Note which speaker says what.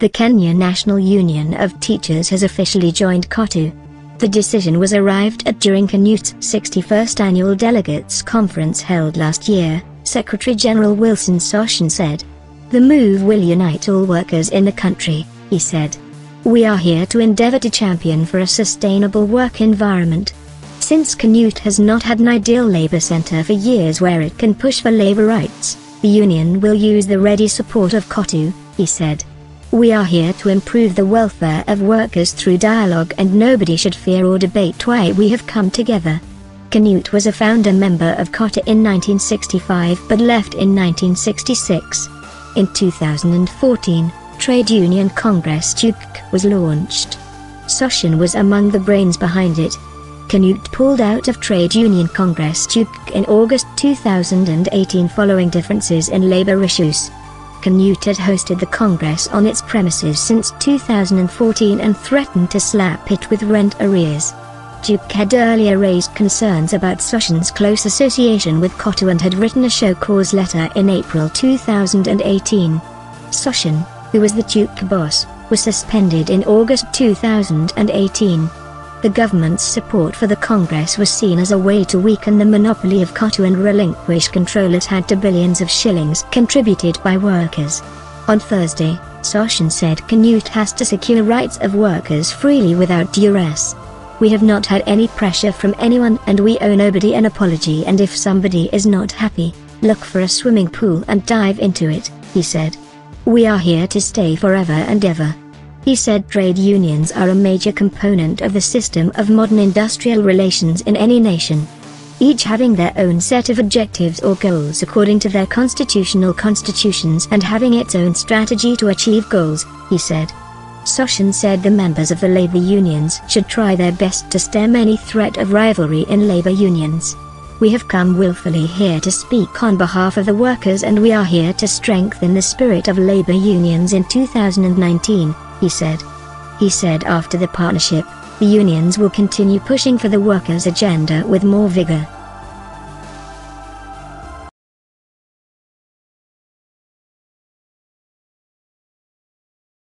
Speaker 1: The Kenya National Union of Teachers has officially joined COTU. The decision was arrived at during KNUT's 61st Annual Delegates Conference held last year, Secretary General Wilson Sossion said. The move will unite all workers in the country, he said. We are here to endeavor to champion for a sustainable work environment. Since KNUT has not had an ideal labor center for years where it can push for labor rights, the union will use the ready support of COTU, he said. We are here to improve the welfare of workers through dialogue and nobody should fear or debate why we have come together. KNUT was a founder member of COTU in 1965 but left in 1966. In 2014, Trade Union Congress TUC was launched. Sossion was among the brains behind it. KNUT pulled out of Trade Union Congress TUC in August 2018 following differences in labor issues. KNUT had hosted the Congress on its premises since 2014 and threatened to slap it with rent arrears. TUC had earlier raised concerns about Sossion's close association with COTU and had written a show cause letter in April 2018. Sossion, who was the TUC boss, was suspended in August 2018 the government's support for the Congress was seen as a way to weaken the monopoly of COTU and relinquish control it had to billions of shillings contributed by workers. On Thursday, Sossion said KNUT has to secure rights of workers freely without duress. We have not had any pressure from anyone and we owe nobody an apology and if somebody is not happy, look for a swimming pool and dive into it, he said. We are here to stay forever and ever. He said trade unions are a major component of the system of modern industrial relations in any nation. Each having their own set of objectives or goals according to their constitutional constitutions and having its own strategy to achieve goals, he said. Sossion said the members of the labor unions should try their best to stem any threat of rivalry in labor unions. We have come willfully here to speak on behalf of the workers and we are here to strengthen the spirit of labor unions in 2019 he said. He said after the partnership, the unions will continue pushing for the workers' agenda with more vigor.